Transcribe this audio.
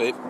Ça